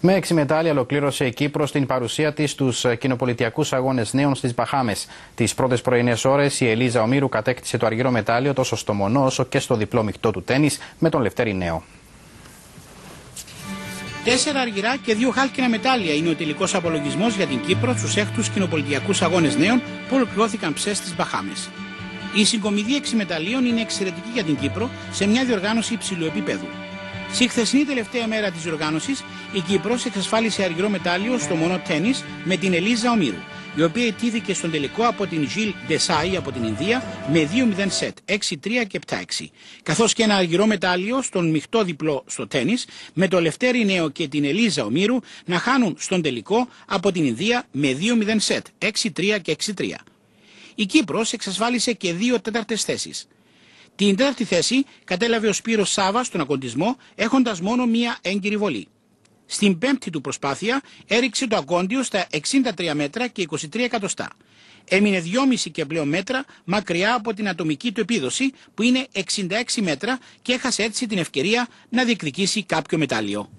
Με έξι μετάλλια ολοκλήρωσε η Κύπρος στην παρουσία της στους κοινοπολιτιακούς αγώνες νέων στις Μπαχάμες. Τις πρώτες πρωινές ώρες η Ελίζα Ομήρου κατέκτησε το αργυρό μετάλλιο τόσο στο μονό όσο και στο διπλό μεικτό του τέννη με τον Λευτέρη Νέο. Τέσσερα αργυρά και δύο χάλκινα μετάλλια είναι ο τελικός απολογισμός για την Κύπρο στους έκτους κοινοπολιτιακούς αγώνες νέων που ολοκληρώθηκαν ψες στις Μπαχάμες. Η συγκομιδή έξι μεταλλίων είναι εξαιρετική για την Κύπρο σε μια διοργάνωση υψηλού επίπεδου. Στη χθεσινή τελευταία μέρα της οργάνωσης, η Κύπρος εξασφάλισε αργυρό μετάλλιο στο μόνο τέννη με την Ελίζα Ομήρου, η οποία ετήθηκε στον τελικό από την Ζιλ Ντεσάι από την Ινδία με 2-0 σετ, 6-3 και 7-6. Καθώς και ένα αργυρό μετάλλιο στον μειχτό διπλό στο τέννη, με το Λευτέρη Νέο και την Ελίζα Ομήρου να χάνουν στον τελικό από την Ινδία με 2-0 σετ, 6-3 και 6-3. Η Κύπρος εξασφάλισε και δύο τέταρτες θέσεις. Την τέταρτη θέση κατέλαβε ο Σπύρος Σάβα στον ακοντισμό έχοντας μόνο μία έγκυρη βολή. Στην πέμπτη του προσπάθεια έριξε το ακόντιο στα 63 μέτρα και 23 εκατοστά. Έμεινε 2,5 και πλέον μέτρα μακριά από την ατομική του επίδοση που είναι 66 μέτρα και έχασε έτσι την ευκαιρία να διεκδικήσει κάποιο μετάλλιο.